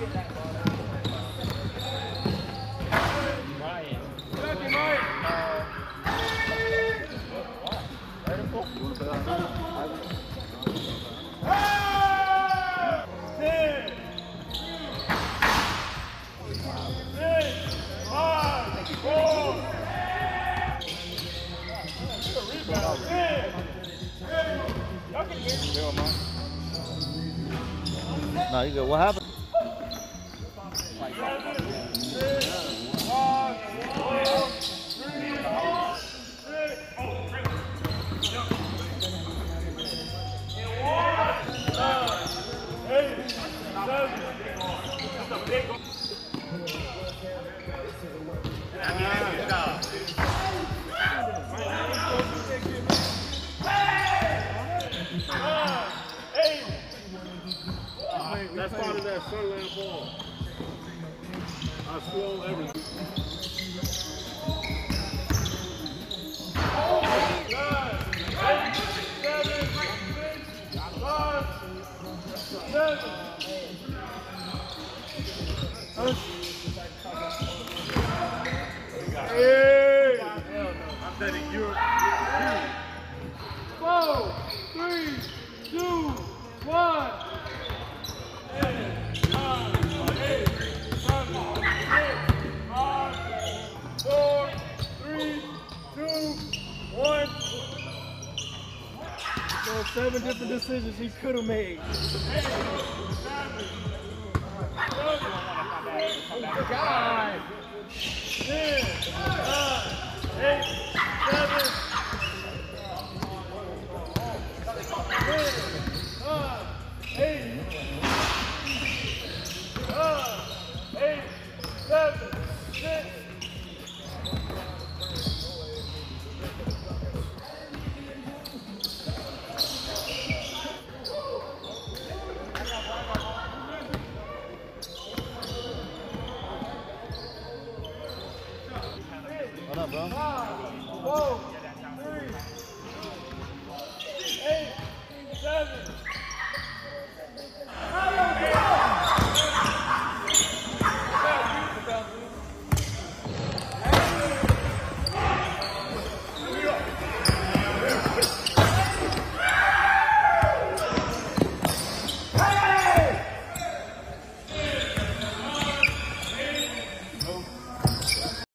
No, you go. What happened? That's part of that Sunland ball. I slow everything. Hey! I'm betting you're. Four, three, Seven different decisions he could have made. God. Ten, nine, eight. Nine, eight, seven, six. What up,